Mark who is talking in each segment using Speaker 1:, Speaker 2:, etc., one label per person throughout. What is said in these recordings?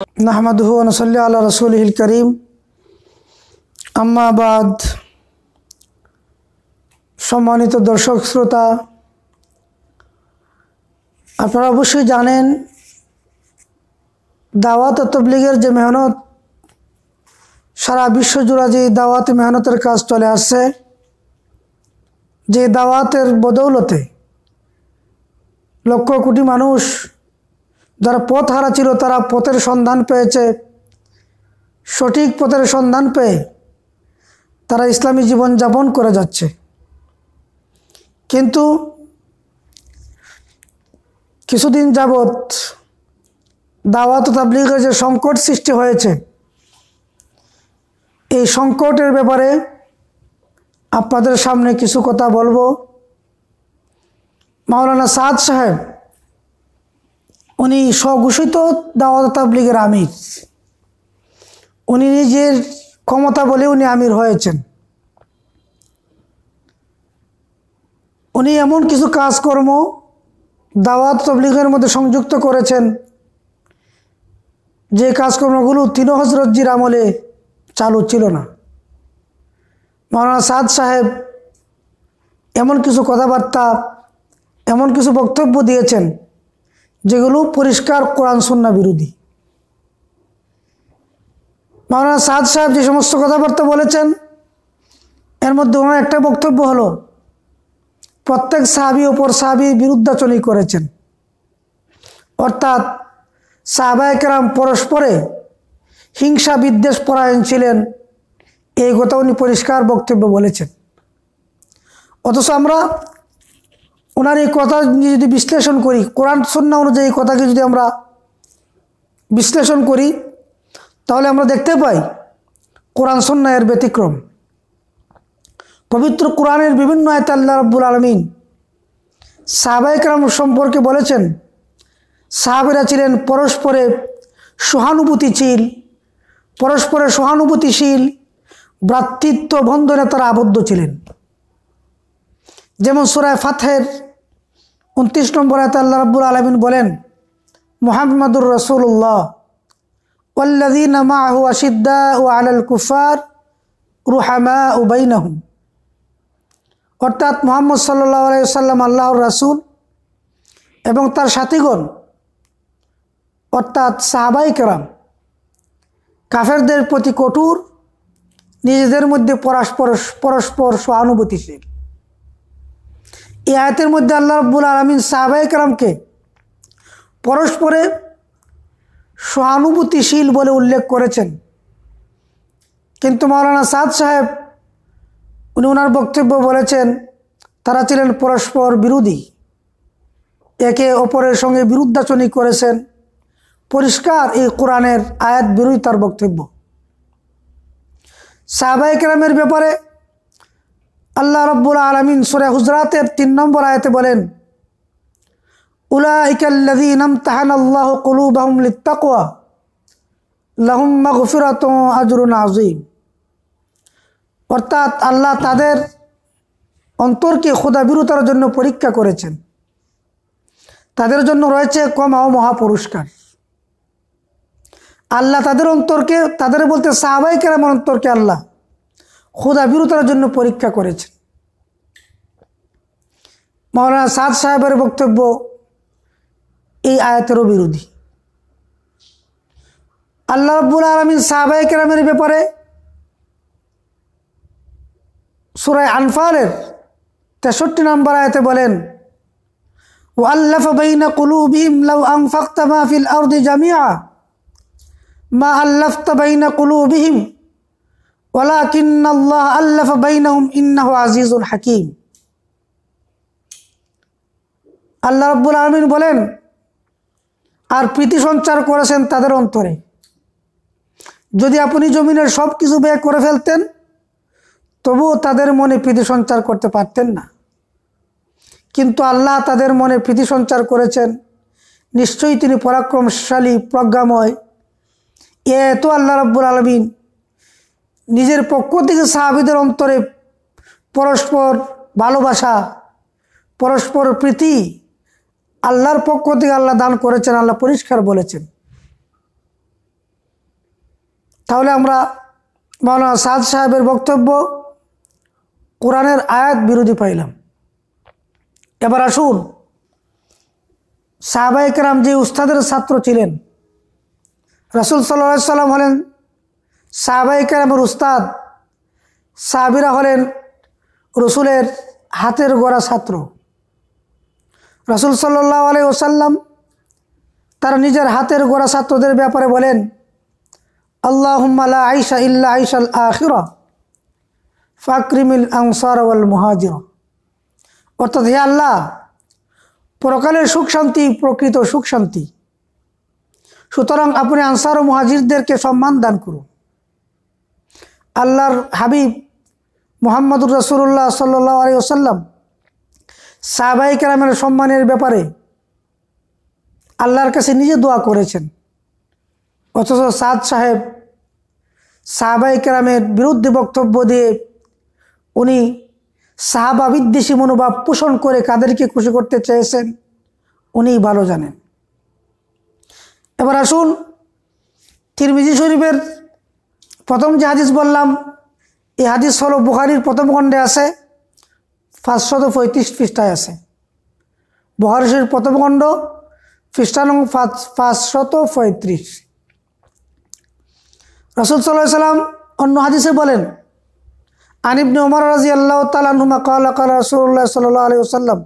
Speaker 1: নাহমাদুহু নসল্লি আল্লাহ রসুলহিল করিম। আম্মাবাদ সম্মানিত দর্শক, শ্রোতা, আপনারা অবশ্যই জানেন, দাওয়াত তবলিগের যে মেহনত, সারা বিশ্বজুড়া যে দাওয়াত মেহনতের কাজ চলে আসছে, যে দাওয়াতের বদৌলতে লক্ষ কোটি মানুষ যারা পথ হারা ছিল তারা পথের সন্ধান পেয়েছে। সঠিক পথের সন্ধান পেয়ে তারা ইসলামী জীবন যাপন করে যাচ্ছে। কিন্তু কিছুদিন যাবৎ দাওয়াত তাবলিগের যে সংকট সৃষ্টি হয়েছে, এই সংকটের ব্যাপারে আপনাদের সামনে কিছু কথা বলব। মাওলানা সাদ সাহেব উনি স্বঘোষিত দাওয়াত তাবলিগের আমির। উনি নিজের ক্ষমতা বলে উনি আমির হয়েছেন। উনি এমন কিছু কাজকর্ম দাওয়াত তবলিগের মধ্যে সংযুক্ত করেছেন, যে কাজকর্মগুলো তিন হজরতজির আমলে চালু ছিল না। মৌলানা সাদ সাহেব এমন কিছু কথাবার্তা, এমন কিছু বক্তব্য দিয়েছেন যেগুলো পরিষ্কার কোরআন সন্না বিরোধী। মৌলানা সাদ সাহেব যে সমস্ত কথাবার্তা বলেছেন, এর মধ্যে ওনার একটা বক্তব্য হলো, প্রত্যেক সাহাবি ওপর সাহাবি বিরুদ্ধাচরণ করেছেন। অর্থাৎ সাহাবায়কেরাম পরস্পরে হিংসা বিদ্বেষ পরায়ণ ছিলেন, এই কথা উনি পরিষ্কার বক্তব্য বলেছেন। অথচ আমরা ওনার এই কথা যদি বিশ্লেষণ করি, কোরআন সন্না অনুযায়ী কথাকে যদি আমরা বিশ্লেষণ করি, তাহলে আমরা দেখতে পাই কোরআন সন্না এর ব্যতিক্রম। পবিত্র কোরআনের বিভিন্ন আয়তা আল্লাহ রব্বুল আলমিন সাহাবাইকরাম সম্পর্কে বলেছেন, সাহাবেরা ছিলেন পরস্পরে সহানুভূতিশীল পরস্পরে সহানুভূতিশীল ভ্রাতৃত্ব বন্ধনে তারা আবদ্ধ ছিলেন। যেমন সুরায় ফাথের উনত্রিশ নম্বর আয়তা আল্লাহ রব্বুল আলমিন বলেন মোহাম্মদুর রসুল্লাহ والذين معه أشداء على الكفار رحماء بينهم অর্থাৎ মোহাম্মদ সাল্লাহ আলাইসাল্লাম আল্লাহর রাসুল এবং তার সাথীগণ অর্থাৎ সাহাবাই কেরাম কাফেরদের প্রতি কঠোর নিজেদের মধ্যে পরস্পর পরস্পর সহানুভূতিশীল এই আয়তের মধ্যে আল্লাহ রব্বুল আলমিন সাহাবাই কেরামকে পরস্পরে সহানুভূতিশীল বলে উল্লেখ করেছেন। কিন্তু মৌলানা সাদ সাহেব, উনি ওনার বক্তব্য বলেছেন, তারা ছিলেন পরস্পর বিরোধী। একে অপরের সঙ্গে বিরুদ্ধাচরণ করেছেন। পরিষ্কার এই কোরআনের আয়াত বিরোধী তার বক্তব্য সাহবাইকরামের ব্যাপারে আল্লাহ রব্বুল আলমিন সুরে হুজরাতের তিন নম্বর আয়াতে বলেন উলাইকাল্লাযীনা ইমতাহানা আল্লাহু কুলুবাহুম লিত্তাকওয়া লাহুম মাগফিরাতুন আজরুন আযীম। অর্থাৎ আল্লাহ তাদের অন্তরকে খোদা বিরুতার জন্য পরীক্ষা করেছেন। তাদের জন্য রয়েছে কমা ও মহাপুরস্কার। আল্লাহ তাদের অন্তরকে, তাদের বলতে সাহাবাই কেরাম অন্তরকে আল্লাহ খোদা বিরুতার জন্য পরীক্ষা করেছেন। মৌলানা সাদ সাহেবের বক্তব্য এই আয়াতেরও বিরোধী। আল্লাহ রব্বুল আলমিন সাহাবাই কেরামের ব্যাপারে সুরায় আনফালের তেষট্টি নম্বর আয়তে বলেন জামিআ। মা আল্লাফতা বাইনা কুলুবিহিম ওয়ালাকিন আল্লাহ আল্লাফ বাইনাহুম ইন্নাহু আজিজুল হাকিম। আল্লাহ রাব্বুল আলামিন বলেন, আর প্রীতি সঞ্চার করেছেন তাদের অন্তরে। যদি আপনি জমিনের সব কিছু ব্যয় করে ফেলতেন, তবুও তাদের মনে প্রীতি সঞ্চার করতে পারতেন না। কিন্তু আল্লাহ তাদের মনে প্রীতি সঞ্চার করেছেন। নিশ্চয়ই তিনি পরাক্রমশালী, প্রজ্ঞাময়। এত আল্লাহ রব্বুল আলমিন নিজের পক্ষ থেকে সাহাবিদের অন্তরে পরস্পর ভালোবাসা, পরস্পর প্রীতি আল্লাহর পক্ষ থেকে আল্লাহ দান করেছেন, আল্লাহ পরিষ্কার বলেছেন। তাহলে আমরা মৌলানা সাদ সাহেবের বক্তব্য, কোরআনের আয়াত বিরোধী পাইলাম। এবার আসুন সাহাবাই কেরাম যে উস্তাদের ছাত্র ছিলেন, রাসুল সাল্লা সাল্লাম হলেন সাহাবাই কেরামের উস্তাদ, সাহাবিরা হলেন রসুলের হাতের গড়া ছাত্র। রসুল সাল্লাহ আলাই ওসাল্লাম তার নিজের হাতের গড়া ছাত্রদের ব্যাপারে বলেন আল্লাহুম্মালা আইসা ইল্লা আইসাল আখিরা ফাকরিমিল আংসার ওয়াল মুহাজির। অর্থাৎ হে আল্লাহ, পরকালের সুখ শান্তি, প্রকৃত সুখ শান্তি। সুতরাং আপনি আনসার ও মুহাজিরদেরকে সম্মান দান করুন। আল্লাহর হাবিব মোহাম্মদুর রসুল্লাহ সাল্লাহ আলী ওসাল্লাম সাহাবাই কেরামের সম্মানের ব্যাপারে আল্লাহর কাছে নিজে দোয়া করেছেন। অথচ সাদ সাহেব সাহাবাই কেরামের বিরুদ্ধে বক্তব্য দিয়ে উনি সাহাবা বিদ্বেষী মনোভাব পোষণ করে কাদেরকে খুশি করতে চেয়েছেন উনি ভালো জানেন। এবার আসুন তিরমিজি শরীফের প্রথম যে হাদিস বললাম, এই হাদিস হলো বুহারির প্রথম খণ্ডে আছে, পাঁচশত পঁয়ত্রিশ পৃষ্ঠায় আছে। বুহারি প্রথম খণ্ড, পৃষ্ঠা পাঁচশত পঁয়ত্রিশ। রসুল সাল্লাম অন্য হাদিসে বলেন আনিবনে উমর রাজি আল্লাহ তালুমা কালা কালা রসুল্লাহ সাল্লাহ আলী ওসাল্লাম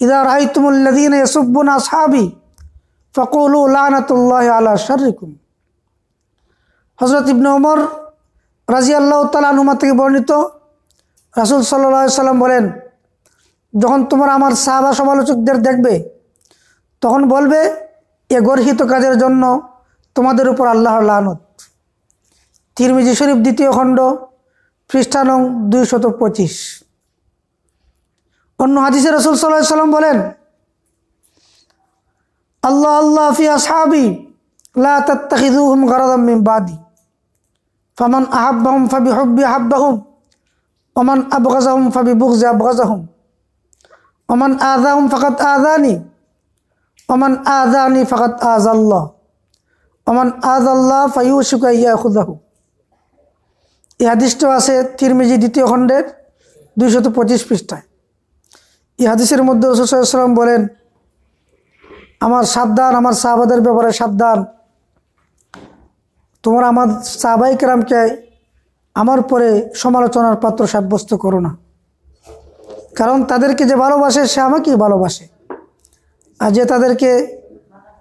Speaker 1: ইদা রাহিতুমুল্লাদিন ইসুব্বুন আসহাবি, ফকুল লানতুল্লাহ আলা শরিকুম হজরত ইবনে ওমর রাজি আল্লাহ তালুমা থেকে বর্ণিত। রাসুল সাল্লাহ সাল্লাম বলেন, যখন তোমার আমার সাহাবা সমালোচকদের দেখবে, তখন বলবে, এ গর্হিত কাজের জন্য তোমাদের উপর আল্লাহর লানত। তিরমিজি শরীফ দ্বিতীয় খণ্ড খ্রিস্টানং দুইশত পঁচিশ। অন্য হাদিসে রসুল সাল্লাহ সাল্লাম বলেন, আল্লাহ আল্লাহ ফি আসহাবি, লা তাত্তাখিযুহুম গারাদাম বাদি। ফামান আহাব্বাহুম ফাবি হুব্বি আহাব্বাহুম ওমান আবগাজাহুম ফাবি বুগজি আবগাজাহুম ওমান আযাহুম ফাকাত আযানি ওমান আযানি ফাকাত আযাল্লাহ ওমান আযাল্লাহ ফায়ুশিকু আইয়াখুযাহু এই হাদিসটাও আছে তিরমিজি দ্বিতীয় খণ্ডের দুইশত পঁচিশ পৃষ্ঠায়। এই হাদিসের মধ্যে রসুলাম বলেন, আমার সাবধান, আমার সাহাবাদের ব্যাপারে সাবধান তোমরা আমার সাহাবাই কেরামকে আমার পরে সমালোচনার পাত্র সাব্যস্ত করো না। কারণ তাদেরকে যে ভালোবাসে, সে আমাকেই ভালোবাসে। আর যে তাদেরকে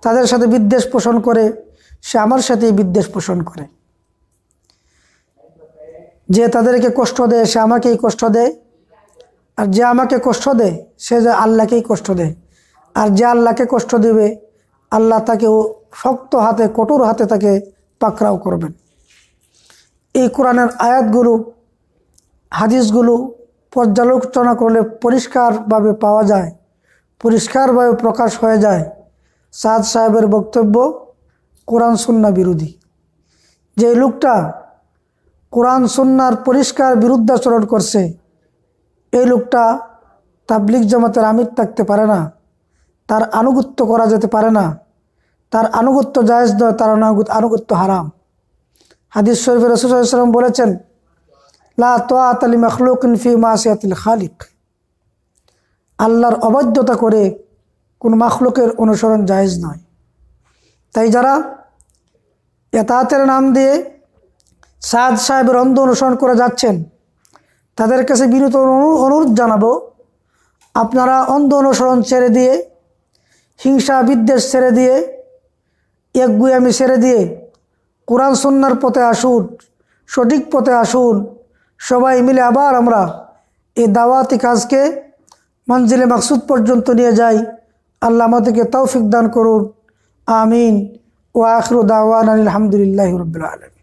Speaker 1: তাদের সাথে বিদ্বেষ পোষণ করে, সে আমার সাথেই বিদ্বেষ পোষণ করে। যে তাদেরকে কষ্ট দেয়, সে আমাকেই কষ্ট দেয়। আর যে আমাকে কষ্ট দেয়, সে যে আল্লাহকেই কষ্ট দেয়। আর যে আল্লাহকে কষ্ট দেবে, আল্লাহ তাকে শক্ত হাতে, কঠোর হাতে তাকে পাকড়াও করবেন। এই কোরআনের আয়াতগুলো, হাদিসগুলো পর্যালোচনা করলে পরিষ্কারভাবে পাওয়া যায়, পরিষ্কারভাবে প্রকাশ হয়ে যায়। সাদ সাহেবের বক্তব্য, কোরআন সুন্না বিরোধী। যে লোকটা কোরআন সুন্নার পরিষ্কার বিরুদ্ধাচরণ করছে, এই লোকটা তাবলিক জামাতের আমির থাকতে পারে না, তার আনুগত্য করা যেতে পারে না। তার আনুগত্য জায়েজ নয়, তার আনুগত্য হারাম। হাদিস শরীফ রসুলাম বলেছেন, লা খালিক। আল্লাহর অবাধ্যতা করে কোন মাখলুকের অনুসরণ জায়েজ নয়। তাই যারা এতাহাতের নাম দিয়ে সাদ সাহেবের অন্ধ অনুসরণ করে যাচ্ছেন, তাদের কাছে বিরত অনুরোধ জানাব, আপনারা অন্ধ অনুসরণ ছেড়ে দিয়ে হিংসা বিদ্বেষ ছেড়ে দিয়ে একগুয়ামি ছেড়ে দিয়ে কোরআন সন্ন্যার পথে আসুন, সঠিক পথে আসুন, সবাই মিলে আবার আমরা এই দাওয়াতি কাজকে মঞ্জিলে মাকসুদ পর্যন্ত নিয়ে যাই। আল্লাহ আমাদেরকে তৌফিক দান করুন। আমিন। ও আখরু দাওয়ান আলহামদুলিল্লাহ রবিল আলম